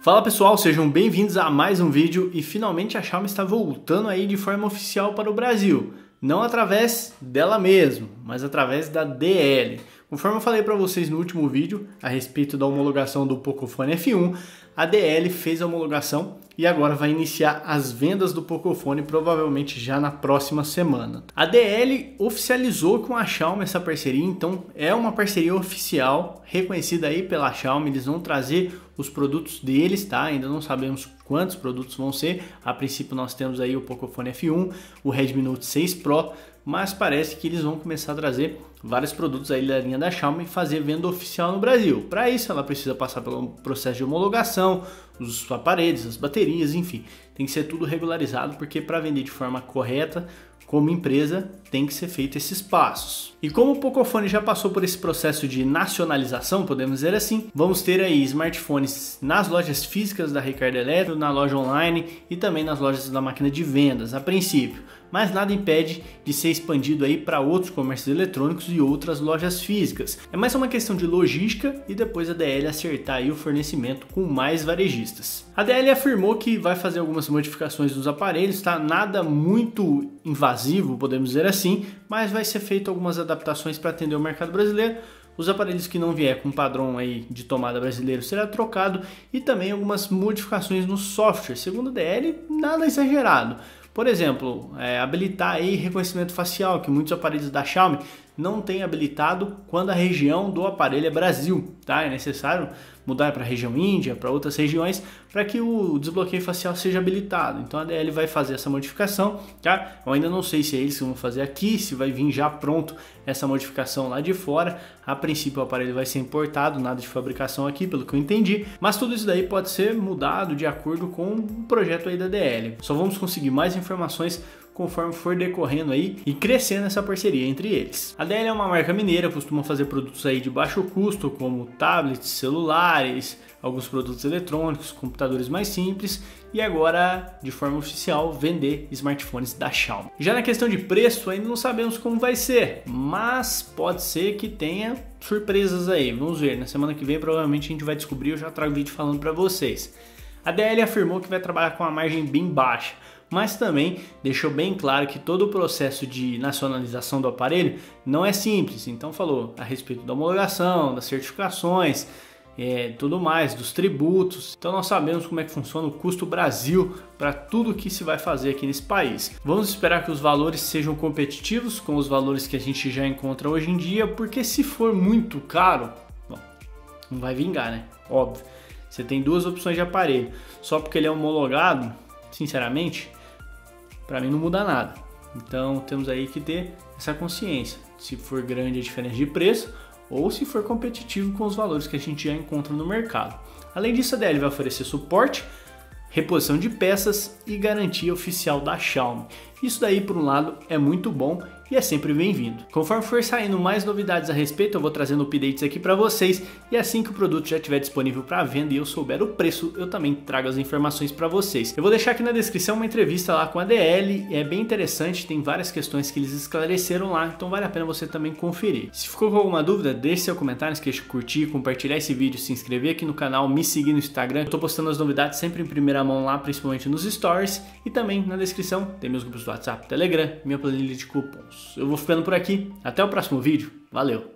Fala pessoal, sejam bem-vindos a mais um vídeo e finalmente a Xiaomi está voltando aí de forma oficial para o Brasil. Não através dela mesma, mas através da DL. Conforme eu falei para vocês no último vídeo a respeito da homologação do Pocophone F1, a DL fez a homologação e agora vai iniciar as vendas do Pocophone provavelmente já na próxima semana. A DL oficializou com a Xiaomi essa parceria, então é uma parceria oficial reconhecida aí pela Xiaomi. Eles vão trazer os produtos deles, tá? Ainda não sabemos quantos produtos vão ser. A princípio nós temos aí o Pocophone F1, o Redmi Note 6 Pro, mas parece que eles vão começar a trazer vários produtos aí da linha da Xiaomi e fazer venda oficial no Brasil. Para isso, ela precisa passar pelo processo de homologação, os aparelhos, as baterias, enfim, tem que ser tudo regularizado porque para vender de forma correta, como empresa, tem que ser feito esses passos. E como o Pocophone já passou por esse processo de nacionalização, podemos dizer assim, vamos ter aí smartphones nas lojas físicas da Ricardo Eletro, na loja online e também nas lojas da máquina de vendas, a princípio mas nada impede de ser expandido aí para outros comércios eletrônicos e outras lojas físicas. É mais uma questão de logística e depois a DL acertar aí o fornecimento com mais varejistas. A DL afirmou que vai fazer algumas modificações nos aparelhos, tá? Nada muito invasivo, podemos dizer assim, mas vai ser feito algumas adaptações para atender o mercado brasileiro. Os aparelhos que não vier com padrão aí de tomada brasileiro será trocado e também algumas modificações no software. Segundo a DL, nada exagerado. Por exemplo, é, habilitar aí reconhecimento facial, que muitos aparelhos da Xiaomi não têm habilitado quando a região do aparelho é Brasil, tá? É necessário mudar para a região Índia, para outras regiões, para que o desbloqueio facial seja habilitado. Então a DL vai fazer essa modificação, tá? Eu ainda não sei se é eles que vão fazer aqui, se vai vir já pronto essa modificação lá de fora. A princípio o aparelho vai ser importado, nada de fabricação aqui, pelo que eu entendi, mas tudo isso daí pode ser mudado de acordo com o projeto aí da DL. Só vamos conseguir mais informações conforme for decorrendo aí e crescendo essa parceria entre eles. A DL é uma marca mineira, costuma fazer produtos aí de baixo custo, como tablets, celulares, alguns produtos eletrônicos, computadores mais simples e agora, de forma oficial, vender smartphones da Xiaomi. Já na questão de preço, ainda não sabemos como vai ser, mas pode ser que tenha surpresas aí. Vamos ver, na semana que vem provavelmente a gente vai descobrir, eu já trago vídeo falando para vocês. A DL afirmou que vai trabalhar com uma margem bem baixa, mas também deixou bem claro que todo o processo de nacionalização do aparelho não é simples. Então falou a respeito da homologação, das certificações, é, tudo mais, dos tributos. Então nós sabemos como é que funciona o custo Brasil para tudo que se vai fazer aqui nesse país. Vamos esperar que os valores sejam competitivos com os valores que a gente já encontra hoje em dia, porque se for muito caro, bom, não vai vingar, né? Óbvio. Você tem duas opções de aparelho. Só porque ele é homologado, sinceramente, para mim não muda nada. Então temos aí que ter essa consciência. Se for grande a diferença de preço ou se for competitivo com os valores que a gente já encontra no mercado. Além disso, a DL vai oferecer suporte, reposição de peças e garantia oficial da Xiaomi. Isso daí, por um lado, é muito bom e é sempre bem-vindo. Conforme for saindo mais novidades a respeito, eu vou trazendo updates aqui para vocês e assim que o produto já estiver disponível para venda e eu souber o preço, eu também trago as informações para vocês. Eu vou deixar aqui na descrição uma entrevista lá com a DL, é bem interessante, tem várias questões que eles esclareceram lá, então vale a pena você também conferir. Se ficou com alguma dúvida, deixe seu comentário, não esqueça de curtir, compartilhar esse vídeo, se inscrever aqui no canal, me seguir no Instagram. Eu tô postando as novidades sempre em primeira mão lá, principalmente nos stories e também na descrição tem meus grupos do WhatsApp, Telegram, minha planilha de cupons eu vou ficando por aqui. Até o próximo vídeo. Valeu!